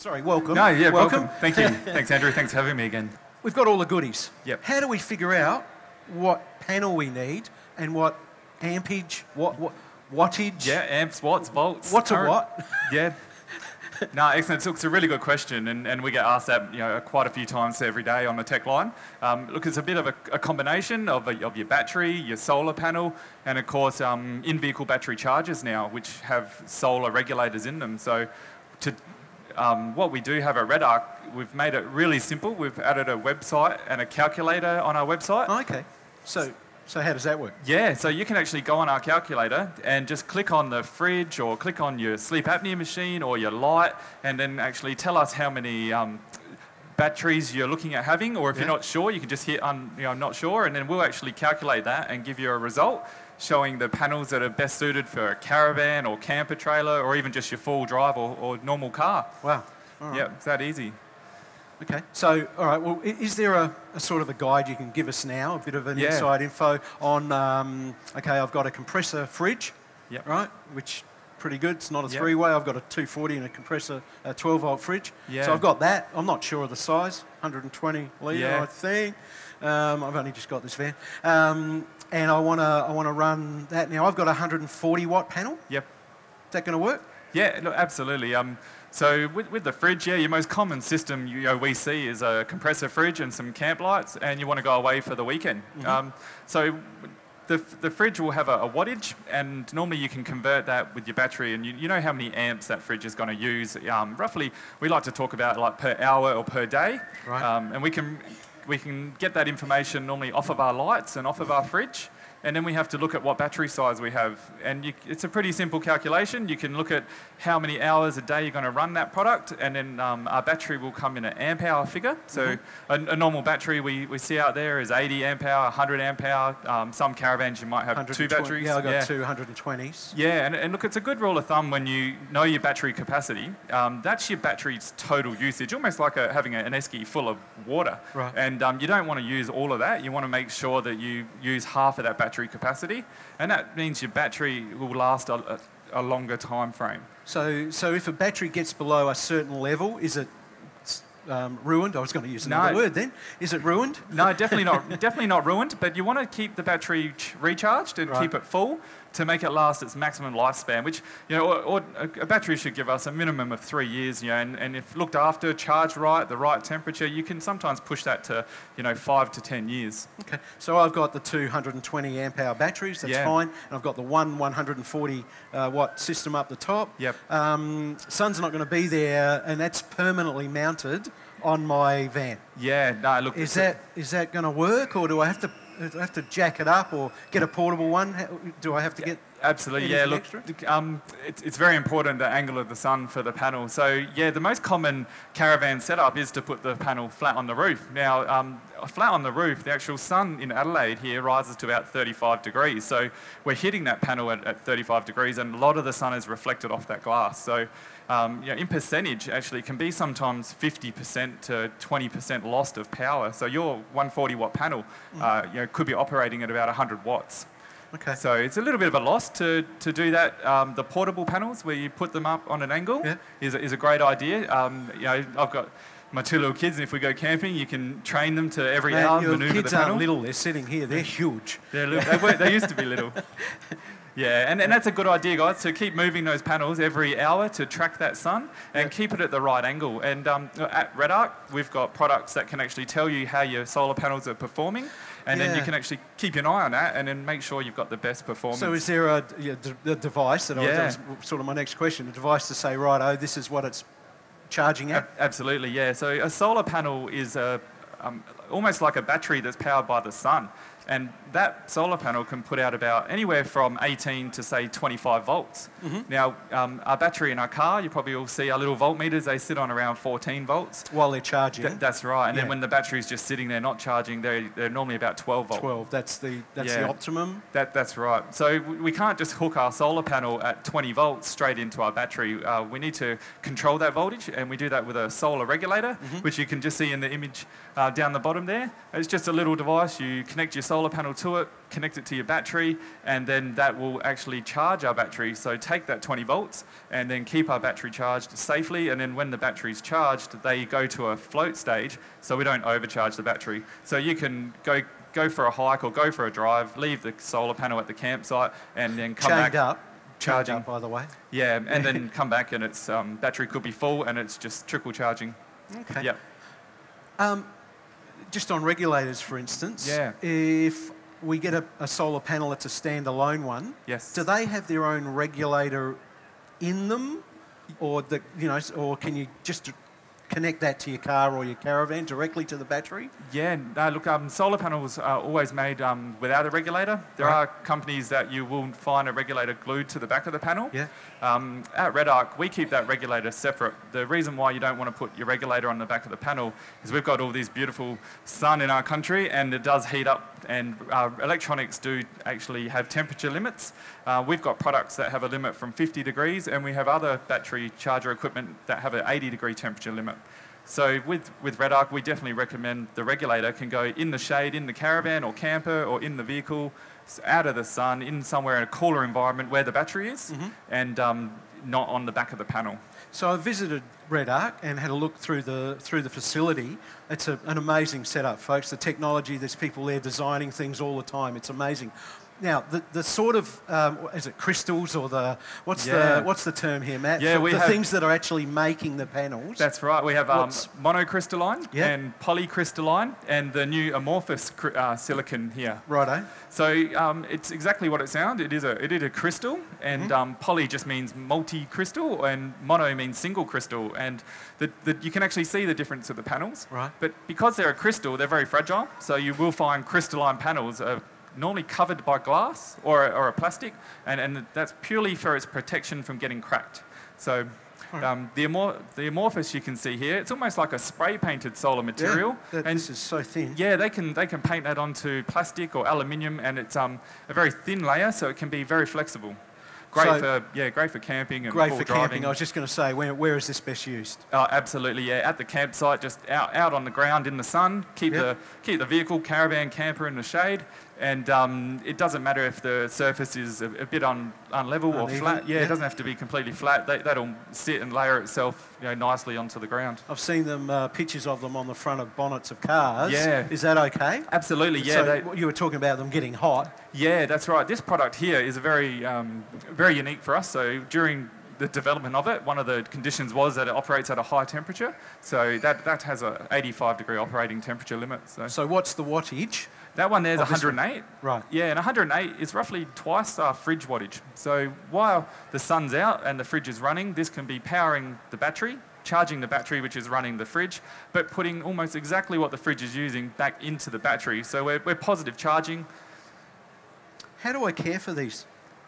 Sorry, welcome. No, yeah, welcome. Thank you. Thanks, Andrew. Thanks for having me again. We've got all the goodies. Yep. How do we figure out what panel we need and what ampage, what, what wattage? Yeah, amps, watts, volts. What's a current. what? Yeah. No, excellent. So It's a really good question, and, and we get asked that you know quite a few times every day on the tech line. Um, look, it's a bit of a, a combination of, a, of your battery, your solar panel, and of course um, in-vehicle battery chargers now, which have solar regulators in them. So, to um, what we do have at REDARC, we've made it really simple. We've added a website and a calculator on our website. Oh, okay. So, so how does that work? Yeah, so you can actually go on our calculator and just click on the fridge or click on your sleep apnea machine or your light and then actually tell us how many um, batteries you're looking at having or if Yeah. you're not sure, you can just hit on, you know, I'm not sure and then we'll actually calculate that and give you a result showing the panels that are best suited for a caravan or camper trailer or even just your full drive or, or normal car. Wow. Right. Yeah, it's that easy. Okay. So, all right. Well, is there a, a sort of a guide you can give us now? A bit of an Yeah. inside info on. Um, okay, I've got a compressor fridge. Yep. Right. Which pretty good. It's not a Yep. three-way. I've got a 240 and a compressor, a 12-volt fridge. Yeah. So I've got that. I'm not sure of the size. 120 litre, Yeah. I think. Um, I've only just got this van. Um, and I want to I want to run that now. I've got a 140 watt panel. Yep. Is that going to work? Yeah, look, absolutely. Um, so with, with the fridge, yeah, your most common system you know, we see is a compressor fridge and some camp lights, and you want to go away for the weekend. Um, so the, the fridge will have a, a wattage, and normally you can convert that with your battery, and you, you know how many amps that fridge is going to use. Um, roughly, we like to talk about like per hour or per day, Right. um, and we can we can get that information normally off of our lights and off of our fridge. And then we have to look at what battery size we have. And you, it's a pretty simple calculation. You can look at how many hours a day you're going to run that product, and then um, our battery will come in an amp hour figure. So a, a normal battery we, we see out there is 80 amp hour, 100 amp hour. Um, some caravans you might have two batteries. Yeah, I've got two 120s. Yeah, and, and look, it's a good rule of thumb when you know your battery capacity. Um, that's your battery's total usage, almost like a, having an esky full of water. Right. And um, you don't want to use all of that. You want to make sure that you use half of that battery capacity, and that means your battery will last a, a, a longer time frame. So, so if a battery gets below a certain level, is it um, ruined? I was going to use another No. word then. Is it ruined? No, definitely not. definitely not ruined. But you want to keep the battery ch- recharged and Right. keep it full to make it last its maximum lifespan. Which you know, or, or a battery should give us a minimum of three years. You know, and, and if looked after, charged right, the right temperature, you can sometimes push that to you know five to ten years. Okay. So I've got the 220 amp hour batteries. That's Yeah. fine. And I've got the one 140 uh, watt system up the top. Yep. Um, sun's not going to be there, and that's permanently mounted on my van. Yeah. No. Look. Is it's a- that is that going to work, or do I have to do I have to jack it up, or get a portable one? Do I have to get Absolutely, yeah. Look, extra? um, it's, it's very important the angle of the sun for the panel. So yeah, the most common caravan setup is to put the panel flat on the roof. Now, um, flat on the roof, the actual sun in Adelaide here rises to about 35 degrees. So we're hitting that panel at, at 35 degrees, and a lot of the sun is reflected off that glass. So um, you know, in percentage, actually, can be sometimes 50% to 20% lost of power. So your 140 watt panel, Mm. uh, you know, could be operating at about 100 watts. Okay. So it's a little bit of a loss to, to do that. Um, the portable panels, where you put them up on an angle, Yeah. is, a, is a great idea. Um, you know, I've got my two little kids, and if we go camping, you can train them to every Mate, hour your maneuver kids the panel. aren't little; they're sitting here. They're huge. They're little. They, were, they used to be little. Yeah, and, and that's a good idea, guys, to keep moving those panels every hour to track that sun and Yeah. keep it at the right angle. And um, at REDARC, we've got products that can actually tell you how your solar panels are performing, and then you can actually keep an eye on that and then make sure you've got the best performance. So is there a, yeah, d- a device that, I was, Yeah. that was sort of my next question? A device to say, right, oh, this is what it's charging at. Ab- Absolutely, yeah. So a solar panel is a, um, almost like a battery that's powered by the sun. And that solar panel can put out about anywhere from 18 to say 25 volts. Now, um, our battery in our car, you probably all see our little voltmeters, they sit on around 14 volts. While they're charging, Th- that's right. And Yeah. then when the battery's just sitting there not charging, they're, they're normally about 12 volts. 12. That's the that's the optimum. That, that's right. So we can't just hook our solar panel at 20 volts straight into our battery. Uh, we need to control that voltage, and we do that with a solar regulator, which you can just see in the image uh, down the bottom there. It's just a little device. You connect your solar solar panel to it, connect it to your battery, and then that will actually charge our battery. So take that 20 volts and then keep our battery charged safely. And then when the battery's charged, they go to a float stage so we don't overcharge the battery. So you can go go for a hike or go for a drive, leave the solar panel at the campsite, and then come Chained back. up. Charging. up, by the way. Yeah, and then come back and its um, battery could be full and it's just trickle charging. Okay. Yep. Um, just on regulators, for instance. Yeah. If we get a, a solar panel that's a standalone one, Yes. do they have their own regulator in them, or the you know, or can you just connect that to your car or your caravan directly to the battery? Yeah, no, look, um, solar panels are always made um, without a regulator. There Right. are companies that you will find a regulator glued to the back of the panel. Yeah. Um, at REDARC, we keep that regulator separate. The reason why you don't want to put your regulator on the back of the panel is we've got all this beautiful sun in our country and it does heat up, and uh, electronics do actually have temperature limits. Uh, we've got products that have a limit from 50 degrees, and we have other battery charger equipment that have an 80 degree temperature limit. So with, with REDARC, we definitely recommend the regulator can go in the shade, in the caravan or camper, or in the vehicle, out of the sun, in somewhere in a cooler environment where the battery is, and um, not on the back of the panel. So I visited REDARC and had a look through the through the facility. It's a, an amazing setup, folks. The technology, there's people there designing things all the time. It's amazing. Now, the, the sort of um, is it crystals or the what's Yeah. the what's the term here, Matt? Yeah, For we the have- things that are actually making the panels. That's right. We have um, monocrystalline Yeah. and polycrystalline, and the new amorphous uh, silicon here. righto. So um, it's exactly what it sounds. It is a it is a crystal, and Mm-hmm. um, poly just means multi-crystal, and mono means single crystal. And the, the, you can actually see the difference of the panels. Right. But because they're a crystal, they're very fragile. So you will find crystalline panels are normally covered by glass or a, or a plastic, and, and that's purely for its protection from getting cracked. So. Um, the, amor- the amorphous you can see here, it's almost like a spray painted solar material. Yeah, that- and this is so thin. yeah, they can they can paint that onto plastic or aluminium, and it's um, a very thin layer, so it can be very flexible. Great So- for yeah, great for camping and Great for driving. camping. I was just going to say, where, where is this best used? Oh, absolutely, yeah. At the campsite, just out, out on the ground in the sun. Keep Yep. the keep the vehicle, caravan, camper in the shade, and um, it doesn't matter if the surface is a, a bit un, unlevel or flat. Yeah, yeah. it doesn't have to be completely flat. They, that'll sit and layer itself, you know, nicely onto the ground. I've seen them uh, pictures of them on the front of bonnets of cars. Yeah. Is that okay? Absolutely, yeah. So they, you were talking about them getting hot. Yeah, that's right. This product here is very, um, very unique for us. So during the development of it, one of the conditions was that it operates at a high temperature. So that, that has a 85 degree operating temperature limit. So So what's the wattage? That one there's Oh, 108. Right. Yeah, and 108 is roughly twice our fridge wattage. So while the sun's out and the fridge is running, this can be powering the battery, charging the battery, which is running the fridge, but putting almost exactly what the fridge is using back into the battery. So we're, we're positive charging. How do I care for these?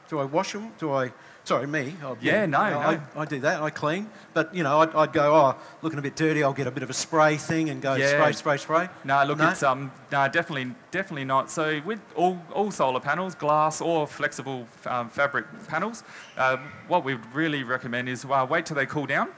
Do I wash them? Do I? Sorry, me. I'll- Yeah, no, I, no. I do that. I clean. But you know, I'd, I'd go. Oh, looking a bit dirty. I'll get a bit of a spray thing and go Yeah. spray, spray, spray. No, look, No? it's um, no, definitely, definitely not. So with all, all solar panels, glass or flexible um, fabric panels, uh, what we would really recommend is uh, wait till they cool down.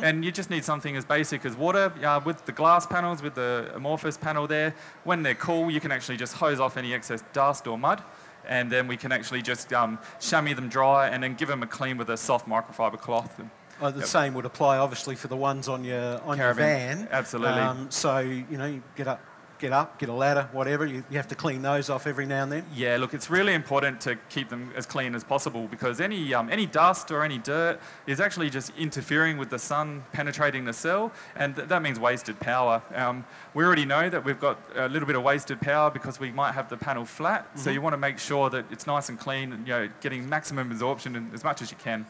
And you just need something as basic as water. Uh, with the glass panels, with the amorphous panel there, when they're cool, you can actually just hose off any excess dust or mud. And then we can actually just um, chamois them dry and then give them a clean with a soft microfiber cloth. Uh, the Yep. same would apply, obviously, for the ones on your on Caravan, your van. absolutely. Um, so you know, you get up, get up, get a ladder, whatever. You, you have to clean those off every now and then. Yeah, look, it's really important to keep them as clean as possible because any um, any dust or any dirt is actually just interfering with the sun penetrating the cell, and th- that means wasted power. Um, we already know that we've got a little bit of wasted power because we might have the panel flat, so you want to make sure that it's nice and clean, and you know, getting maximum absorption as much as you can.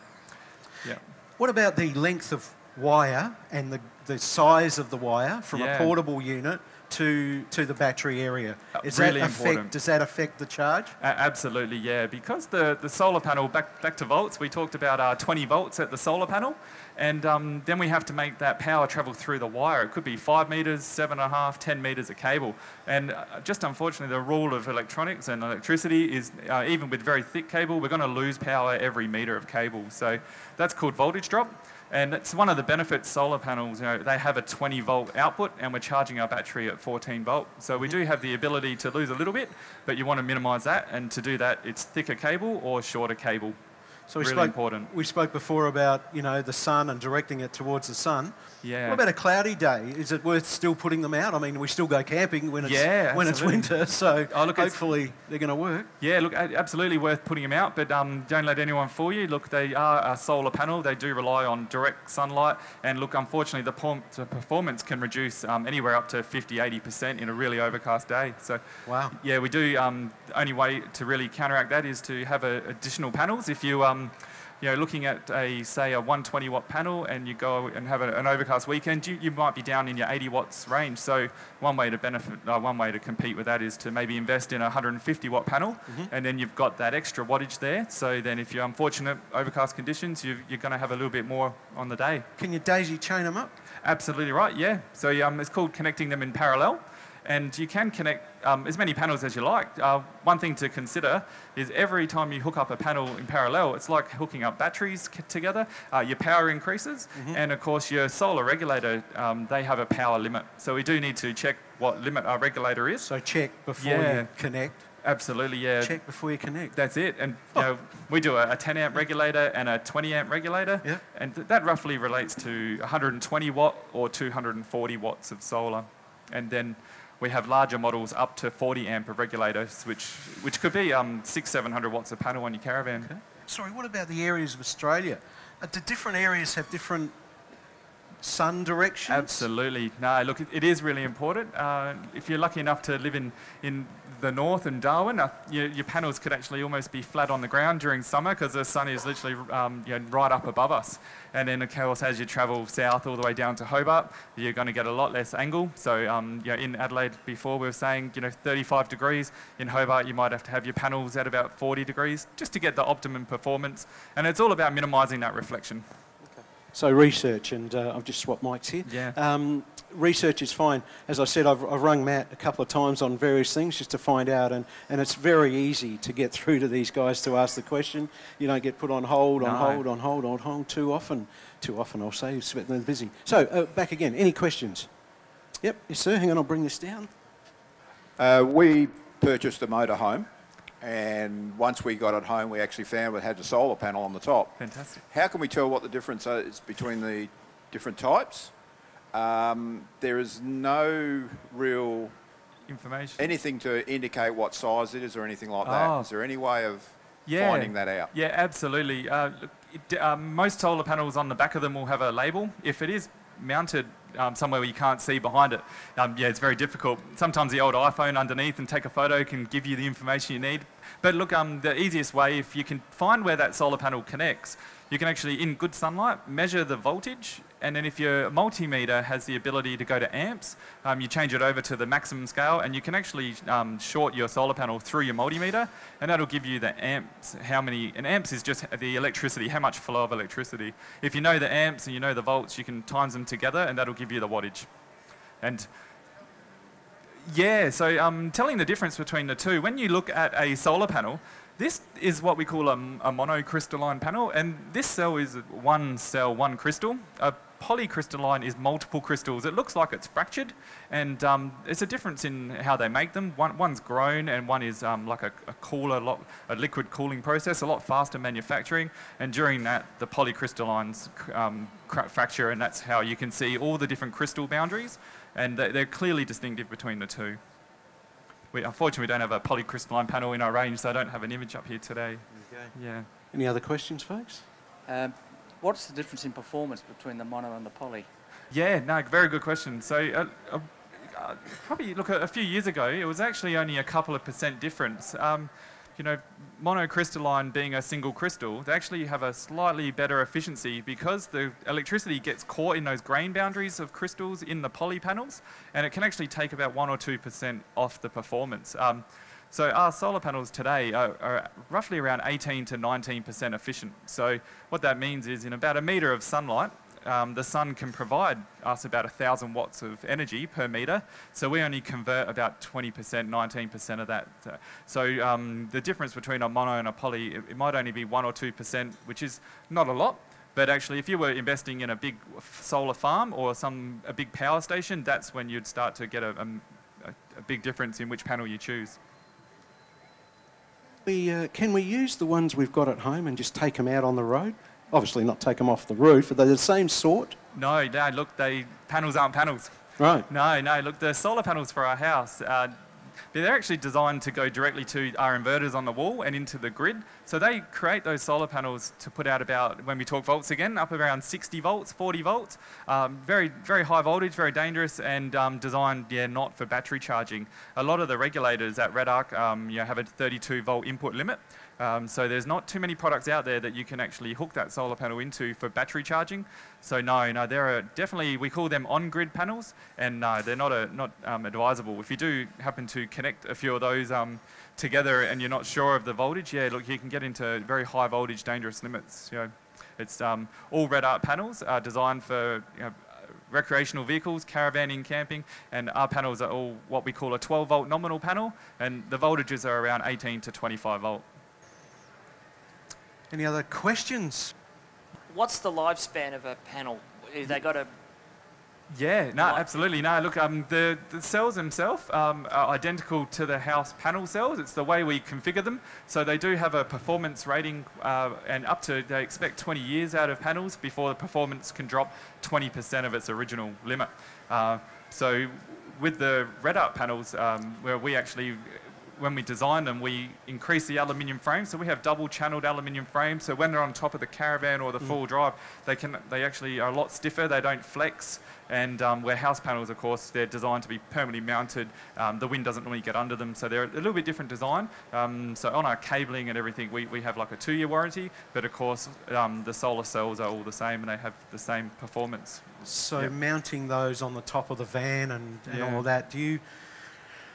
Yeah. What about the length of wire and the, the size of the wire from Yeah. a portable unit to to the battery area? Uh, Is really that affect, important. Does that affect the charge? A- absolutely, yeah. Because the, the solar panel, back, back to volts, we talked about uh, 20 volts at the solar panel, and um, then we have to make that power travel through the wire. It could be 5 metres, 7.5, 10 metres of cable. And uh, just unfortunately, the rule of electronics and electricity is uh, even with very thick cable, we're going to lose power every metre of cable. So that's called voltage drop. And it's one of the benefits solar panels, you know, they have a 20 volt output and we're charging our battery at 14 volt. So we mm-hmm. do have the ability to lose a little bit, but you want to minimize that. And to do that, it's thicker cable or shorter cable. So we really spoke, important. We spoke before about you know the sun and directing it towards the sun. Yeah. What about a cloudy day? Is it worth still putting them out? I mean, we still go camping when it's Yeah, when it's winter, so Oh, look, hopefully they're going to work. Yeah, look, absolutely worth putting them out, but um, don't let anyone fool you. Look, they are a solar panel. They do rely on direct sunlight, and look, unfortunately, the, performance can reduce um, anywhere up to 50, 80% in a really overcast day. So, Wow. yeah, we do. Um, the only way to really counteract that is to have a, additional panels. If you um, you know, looking at a say a 120 watt panel and you go and have a, an overcast weekend, you, you might be down in your 80 watts range. So one way to benefit, uh, one way to compete with that is to maybe invest in a 150 watt panel, and then you've got that extra wattage there. So then, if you're unfortunate overcast conditions, you you're going to have a little bit more on the day. Can you daisy chain them up? Absolutely right. Yeah. So um, it's called connecting them in parallel, and you can connect um, as many panels as you like. Uh, one thing to consider is every time you hook up a panel in parallel, it's like hooking up batteries together. Uh, your power increases, and of course your solar regulator they they have a power limit. So we do need to check what limit our regulator is. So check before Yeah. you connect. Absolutely. Yeah. Check before you connect. That's it. And you know, we do a, a 10 amp regulator and a 20 amp regulator. Yeah. And th- that roughly relates to 120 watt or 240 watts of solar. And then we have larger models up to 40 amp of regulators, which, which could be um, six, 700 watts of panel on your caravan. Sorry, what about the areas of Australia? Uh, do different areas have different sun directions? Absolutely. No, look, it, is really important. Uh, if you're lucky enough to live in, in the north and Darwin, uh, your, your panels could actually almost be flat on the ground during summer because the sun is literally um, you know, right up above us. And then, of course, as you travel south all the way down to Hobart, you're going to get a lot less angle. So, um, you know, in Adelaide before, we were saying, you know, 35 degrees. In Hobart, you might have to have your panels at about 40 degrees just to get the optimum performance. And it's all about minimising that reflection. So research, and uh, I've just swapped mics here. Yeah. Um, research is fine. As I said, I've, I've rung Matt a couple of times on various things just to find out, and, and it's very easy to get through to these guys to ask the question. You don't get put on hold, on No. hold, on hold, on hold too often. Too often, I'll say. It's they're busy. So uh, back again. Any questions? Yep. Yes, sir. Hang on. I'll bring this down. Uh, we purchased a motorhome, and once we got it home, we actually found it had a solar panel on the top. Fantastic. How can we tell what the difference is between the different types? Um, there is no real Information. anything to indicate what size it is or anything like that. Oh. Is there any way of Yeah. finding that out? Yeah, absolutely. Uh, it, um, most solar panels on the back of them will have a label. If it is mounted um, somewhere where you can't see behind it, um, yeah, it's very difficult. Sometimes the old iPhone underneath and take a photo can give you the information you need. But look, um, the easiest way, if you can find where that solar panel connects, you can actually, in good sunlight, measure the voltage. And then if your multimeter has the ability to go to amps, um, you change it over to the maximum scale and you can actually um, short your solar panel through your multimeter and that'll give you the amps, how many, and amps is just the electricity, how much flow of electricity. If you know the amps and you know the volts, you can times them together and that'll give you the wattage. And yeah, so um, telling the difference between the two, when you look at a solar panel, this is what we call a, a monocrystalline panel, and this cell is one cell, one crystal. A polycrystalline is multiple crystals. It looks like it's fractured, and um, it's a difference in how they make them. One, one's grown, and one is um, like a, a cooler, lot, a liquid cooling process, a lot faster manufacturing. And during that, the polycrystallines um, cra- fracture, and that's how you can see all the different crystal boundaries, and they- they're clearly distinctive between the two. We, unfortunately, we don't have a polycrystalline panel in our range, so I don't have an image up here today. Yeah. Any other questions, folks? Um, what's the difference in performance between the mono and the poly? Yeah, no, very good question. So, uh, uh, probably look a, few years ago, it was actually only a couple of percent difference. Um, you know, monocrystalline being a single crystal, they actually have a slightly better efficiency because the electricity gets caught in those grain boundaries of crystals in the poly panels, and it can actually take about one or two percent off the performance. Um, so our solar panels today are, are roughly around 18 to 19% efficient. So what that means is in about a metre of sunlight, um, the sun can provide us about 1,000 watts of energy per metre. So we only convert about 20%, 19% of that. So um, the difference between a mono and a poly, it, it might only be 1 or 2%, which is not a lot. But actually, if you were investing in a big solar farm or some a big power station, that's when you'd start to get a, a, a big difference in which panel you choose. We, uh, can we use the ones we've got at home and just take them out on the road? Obviously, not take them off the roof. Are they the same sort? No, no, look, they panels aren't panels. Right. No, no, look, the solar panels for our house, uh, they're actually designed to go directly to our inverters on the wall and into the grid. So they create those solar panels to put out about, when we talk volts again, up around 60 volts, 40 volts. Um, very, very high voltage, very dangerous, and um, designed, yeah, not for battery charging. A lot of the regulators at REDARC, um, you know, have a 32 volt input limit. Um, so there's not too many products out there that you can actually hook that solar panel into for battery charging. So no, no, there are definitely we call them on-grid panels, and no, they're not a, not um, advisable. If you do happen to connect a few of those um, together and you're not sure of the voltage, yeah, look, you can get into very high voltage, dangerous limits. You know, it's um, all REDARC panels are designed for you know, recreational vehicles, caravanning, camping, and our panels are all what we call a 12 volt nominal panel, and the voltages are around 18 to 25 volt. Any other questions? What's the lifespan of a panel? Have they got a Yeah, no, absolutely. No, look, um, the, the cells themselves um, are identical to the house panel cells. It's the way we configure them. So they do have a performance rating, uh, and up to, they expect 20 years out of panels before the performance can drop 20% of its original limit. Uh, so with the REDARC panels, um, where we actually when we design them, we increase the aluminium frame. So we have double channeled aluminium frame. So when they're on top of the caravan or the full drive, they can they actually are a lot stiffer. They don't flex. And um, where house panels, of course, they're designed to be permanently mounted. Um, the wind doesn't normally get under them, so they're a little bit different design. Um, so on our cabling and everything, we, we have like a two-year warranty. But of course, um, the solar cells are all the same, and they have the same performance. So Yep. mounting those on the top of the van and, and Yeah. all that, do you,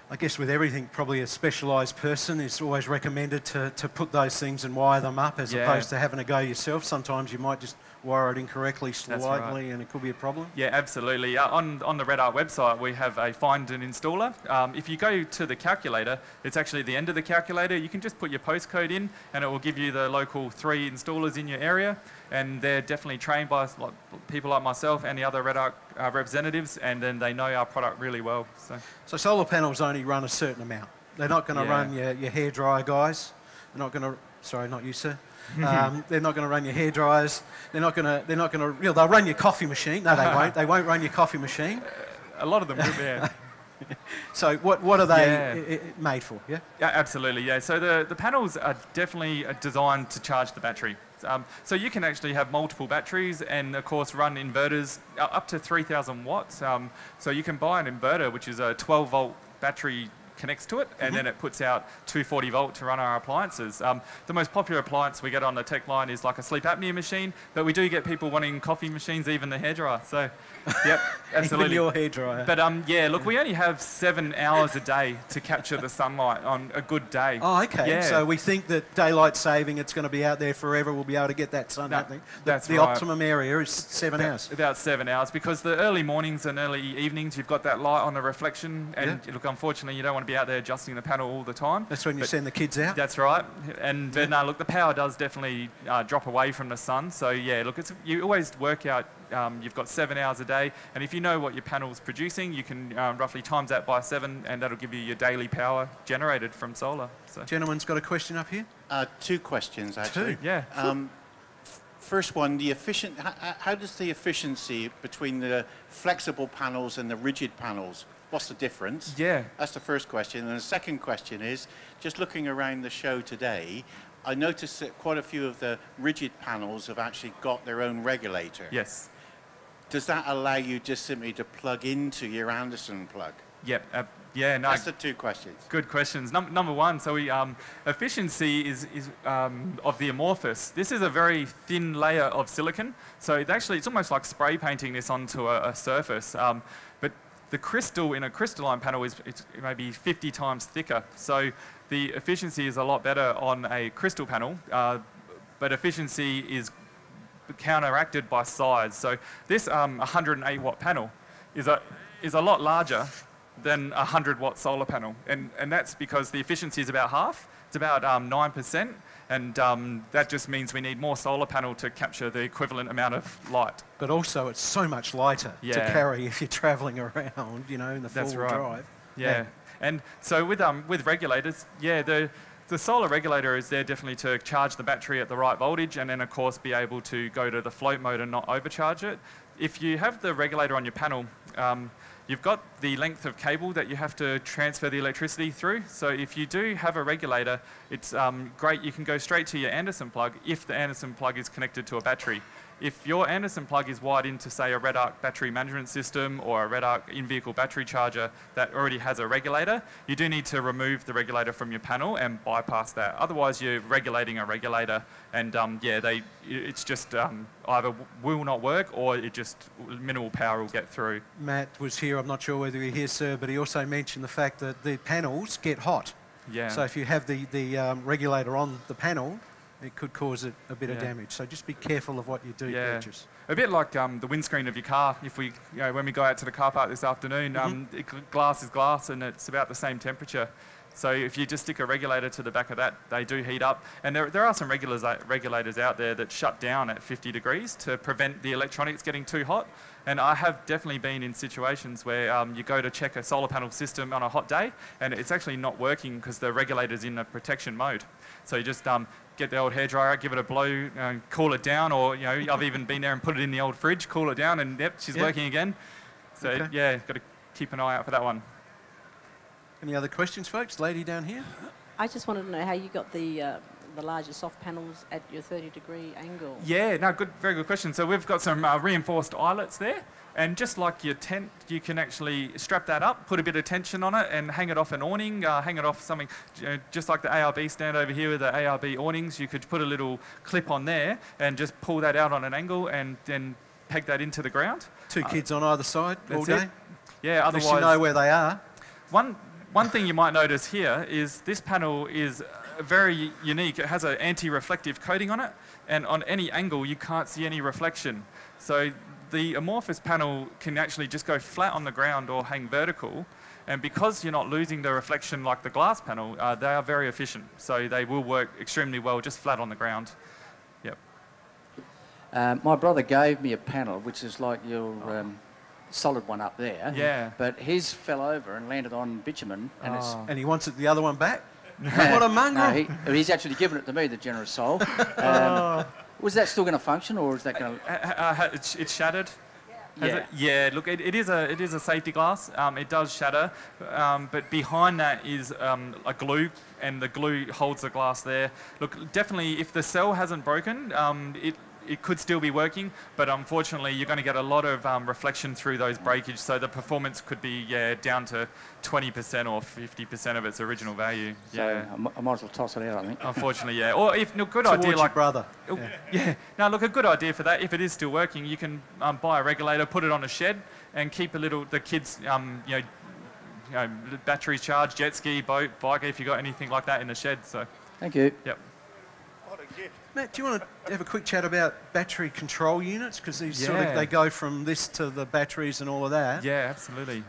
I guess with everything, probably a specialised person is always recommended to, to put those things and wire them up as Yeah. opposed to having a go yourself. Sometimes you might just wire it incorrectly right. slightly and it could be a problem. Yeah, absolutely. Uh, on, on the REDARC website, we have a find an installer. Um, if you go to the calculator, it's actually the end of the calculator. You can just put your postcode in and it will give you the local three installers in your area. And they're definitely trained by like, people like myself and the other REDARC uh, representatives, and then they know our product really well. So, So solar panels only run a certain amount. They're not going to Yeah. run your, your hair dryer guys. They're not going to. Sorry, not you, sir. Um, they're not going to run your hair dryers. They're not going to. They're not going to. You know, they'll run your coffee machine. No, they won't. They won't run your coffee machine. a lot of them, would, yeah. So what what are they Yeah. made for? Yeah. Yeah, absolutely. Yeah. So the, the panels are definitely uh, designed to charge the battery. Um, so you can actually have multiple batteries and, of course, run inverters up to 3,000 watts. Um, so you can buy an inverter, which is a 12 volt battery connects to it, and then it puts out 240 volt to run our appliances. Um, the most popular appliance we get on the tech line is like a sleep apnea machine, but we do get people wanting coffee machines, even the hairdryer. So, yep, absolutely. Even your hair dryer. But um, yeah, look, we only have seven hours a day to capture the sunlight on a good day. Oh, okay. Yeah. So we think that daylight saving, it's going to be out there forever. We'll be able to get that sun. No, out there. The, that's the right. optimum area is seven hours. About seven hours because the early mornings and early evenings you've got that light on the reflection, and look, unfortunately, you don't want to be out there adjusting the panel all the time. That's when you But- send the kids out. That's right, and but no, look, the power does definitely uh, drop away from the sun. So yeah, look, it's you always work out. Um, you've got seven hours a day, and if you know what your panel's producing, you can um, roughly times that by seven, and that'll give you your daily power generated from solar. So Gentleman's got a question up here. Uh, two questions, actually. Two? yeah, Um, first one, the efficient. How, how does the efficiency between the flexible panels and the rigid panels? What's the difference? yeah. That's the first question. And the second question is, just looking around the show today, I noticed that quite a few of the rigid panels have actually got their own regulator. Yes. Does that allow you just simply to plug into your Anderson plug? Yep. Uh, yeah. No. That's the two questions. Good questions. Num- number one, so we, um, efficiency is, is um, of the amorphous. This is a very thin layer of silicon, so it actually it's almost like spray painting this onto a, a surface. Um, the crystal in a crystalline panel is maybe 50 times thicker, so the efficiency is a lot better on a crystal panel. Uh, but efficiency is counteracted by size. So this um, 108 watt panel is a is a lot larger than a 100 watt solar panel. And, and that's because the efficiency is about half. It's about um, 9%. And um, that just means we need more solar panel to capture the equivalent amount of light. But also, it's so much lighter to carry if you're travelling around, you know, in the four-wheel right. drive. Yeah. And so with um with regulators, yeah, the the solar regulator is there definitely to charge the battery at the right voltage and then of course be able to go to the float mode and not overcharge it. If you have the regulator on your panel, um, you've got the length of cable that you have to transfer the electricity through. So if you do have a regulator, it's um, great. You can go straight to your Anderson plug if the Anderson plug is connected to a battery. If your Anderson plug is wired into, say, a REDARC battery management system or a REDARC in-vehicle battery charger that already has a regulator, you do need to remove the regulator from your panel and bypass that. Otherwise, you're regulating a regulator, and um, yeah, they it's just um, either will not work or it just minimal power will get through. Matt was here, I'm not sure whether you're here, sir, but he also mentioned the fact that the panels get hot. Yeah. So if you have the, the um, regulator on the panel, it could cause it a bit of damage. So just be careful of what you do Yeah. purchase. A bit like um, the windscreen of your car. If we, you know, when we go out to the car park this afternoon, um, it, glass is glass and it's about the same temperature. So if you just stick a regulator to the back of that, they do heat up. And there, there are some regulars, regulators out there that shut down at 50 degrees to prevent the electronics getting too hot. And I have definitely been in situations where um, you go to check a solar panel system on a hot day and it's actually not working because the regulator's in a protection mode. So you just um, get the old hairdryer out, give it a blow, uh, cool it down, or you know, I've even been there and put it in the old fridge, cool it down, and yep, she's Yeah. working again. So Okay. yeah, got to keep an eye out for that one. Any other questions, folks? Lady down here? I just wanted to know how you got the uh, the larger soft panels at your 30 degree angle. Yeah, no, good, very good question. So we've got some uh, reinforced eyelets there, and just like your tent, you can actually strap that up, put a bit of tension on it, and hang it off an awning, uh, hang it off something, you know, just like the ARB stand over here with the ARB awnings. You could put a little clip on there and just pull that out on an angle, and then peg that into the ground. Two kids on either side all Uh, That's day? it. Yeah, At least otherwise you know where they are. One, one thing you might notice here is this panel is uh, very unique. It has an anti-reflective coating on it, and on any angle you can't see any reflection. So the amorphous panel can actually just go flat on the ground or hang vertical, and because you're not losing the reflection like the glass panel, uh, they are very efficient. So they will work extremely well just flat on the ground. Yep. Um, my brother gave me a panel, which is like your um, solid one up there. Yeah. But his fell over and landed on bitumen, and it's. Oh. And he wants it the other one back? What a mongrel. No, he, he's actually given it to me, the generous soul. Um, was that still going to function, or is that going to? Uh, uh, it's, it's shattered. Yeah. it? Yeah. Look, it, it is a it is a safety glass. Um, it does shatter, um, but behind that is um, a glue, and the glue holds the glass there. Look, definitely, if the cell hasn't broken, um, it it could still be working, but unfortunately, you're going to get a lot of um, reflection through those breakage, so the performance could be yeah down to 20% or 50% of its original value. Yeah. I, I might as well toss it out, I think. Unfortunately, yeah. Or if no, good Towards idea your like brother. Oh, yeah. Now, look, a good idea for that. If it is still working, you can um, buy a regulator, put it on a shed, and keep a little the kids, um, you know, you know, batteries charged, jet ski, boat, bike, if you've got anything like that in the shed. So, Thank you. yep. Matt, do you want to have a quick chat about battery control units? Because these sort of, they go from this to the batteries and all of that. Yeah, absolutely.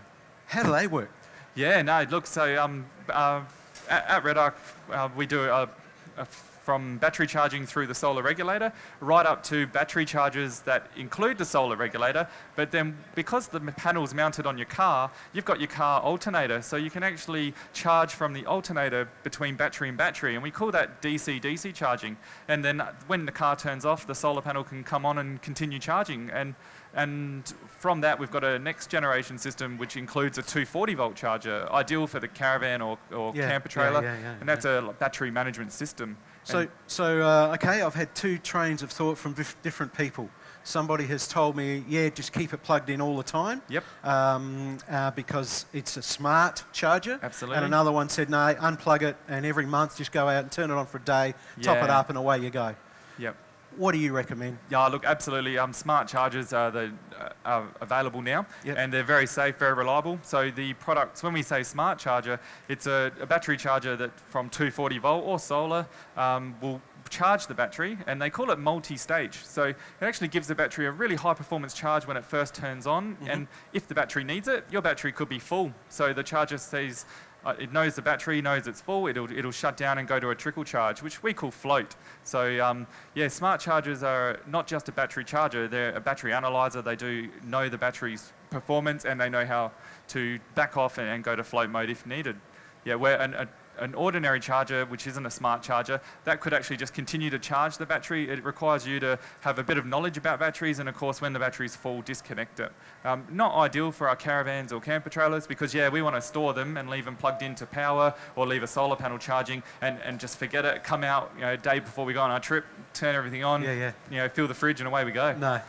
How do they work? Yeah, no, look, so um, uh, at, at REDARC, uh, we do a, a from battery charging through the solar regulator right up to battery chargers that include the solar regulator. But then because the panel's mounted on your car, you've got your car alternator. So you can actually charge from the alternator between battery and battery. And we call that DC-DC charging. And then uh, when the car turns off, the solar panel can come on and continue charging. And and from that, we've got a next generation system which includes a 240 volt charger, ideal for the caravan or, or Yeah, camper trailer. yeah, yeah, and that's a battery management system. So, so uh, okay, I've had two trains of thought from dif- different people. Somebody has told me, yeah, just keep it plugged in all the time. Yep. Um, uh, because it's a smart charger. Absolutely. And another one said, no, unplug it and every month just go out and turn it on for a day, top it up, and away you go. Yep. What do you recommend? Yeah, look, absolutely. Um, smart chargers are, the, uh, are available now, Yep. and they're very safe, very reliable. So the products, when we say smart charger, it's a, a battery charger that from 240 volt or solar um, will charge the battery, and they call it multi-stage. So it actually gives the battery a really high performance charge when it first turns on, and if the battery needs it, your battery could be full. So the charger says, uh, it knows the battery knows it's full, it'll, it'll shut down and go to a trickle charge, which we call float. So um, yeah, smart chargers are not just a battery charger, they're a battery analyzer. They do know the battery's performance and they know how to back off and, and go to float mode if needed. Yeah, where an, a, an ordinary charger, which isn't a smart charger, that could actually just continue to charge the battery. It requires you to have a bit of knowledge about batteries, and of course, when the battery's full, disconnect it. Um, not ideal for our caravans or camper trailers because, yeah, we want to store them and leave them plugged into power or leave a solar panel charging and, and just forget it, come out, you know, a day before we go on our trip, turn everything on, Yeah, yeah. you know, fill the fridge, and away we go. No,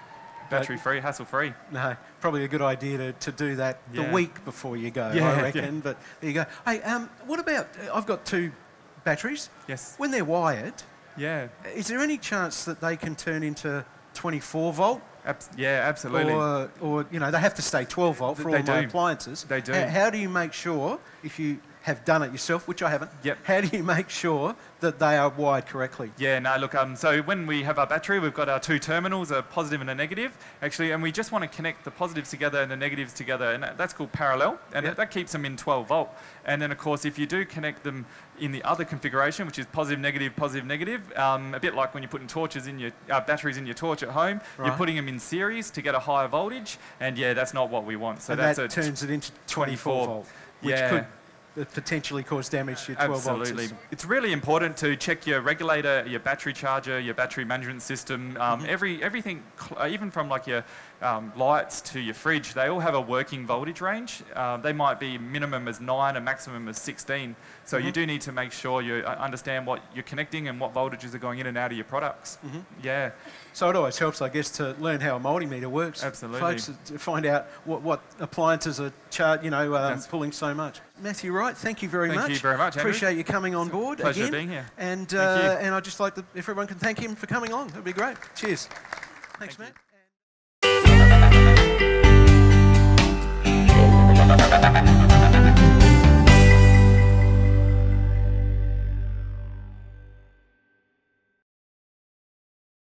Battery free, hassle free. no. Probably a good idea to, to do that the week before you go, Yeah, I yeah. reckon. But there you go. Hey, um, what about, I've got two batteries. Yes. When they're wired, Yeah. is there any chance that they can turn into 24 volt? Abs- yeah, absolutely. Or, or, you know, they have to stay 12 volt for They all my appliances. They do. How, how do you make sure, if you have done it yourself, which I haven't, Yep. how do you make sure that they are wired correctly? Yeah, no, look, um, so when we have our battery, we've got our two terminals, a positive and a negative, actually, and we just want to connect the positives together and the negatives together, and that's called parallel, and Yep. that, that keeps them in 12 volt. And then, of course, if you do connect them in the other configuration, which is positive, negative, positive, negative, um, a bit like when you're putting torches in your uh, batteries in your torch at home, Right. you're putting them in series to get a higher voltage, and yeah, that's not what we want. So and that's that turns it into 24, 24 volt, which Yeah. could uh, potentially cause damage to your 12 volt Absolutely. It's really important to check your regulator, your battery charger, your battery management system, um, Mm-hmm. every everything, uh, even from like your um, lights to your fridge, they all have a working voltage range. Um, they might be minimum as 9 and maximum as 16. So Mm-hmm. you do need to make sure you uh, understand what you're connecting and what voltages are going in and out of your products. Mm-hmm. Yeah. So it always helps, I guess, to learn how a multimeter works. Absolutely. Folks, to find out what, what appliances are char- you know, um, pulling so much. Matthew Wright, thank you very Thank much. you very much, Andrew. Appreciate you coming on board pleasure again. being here. And, uh, and I'd just like to, if everyone can thank him for coming on, that'd be great. Cheers. Thanks, Thank Matt.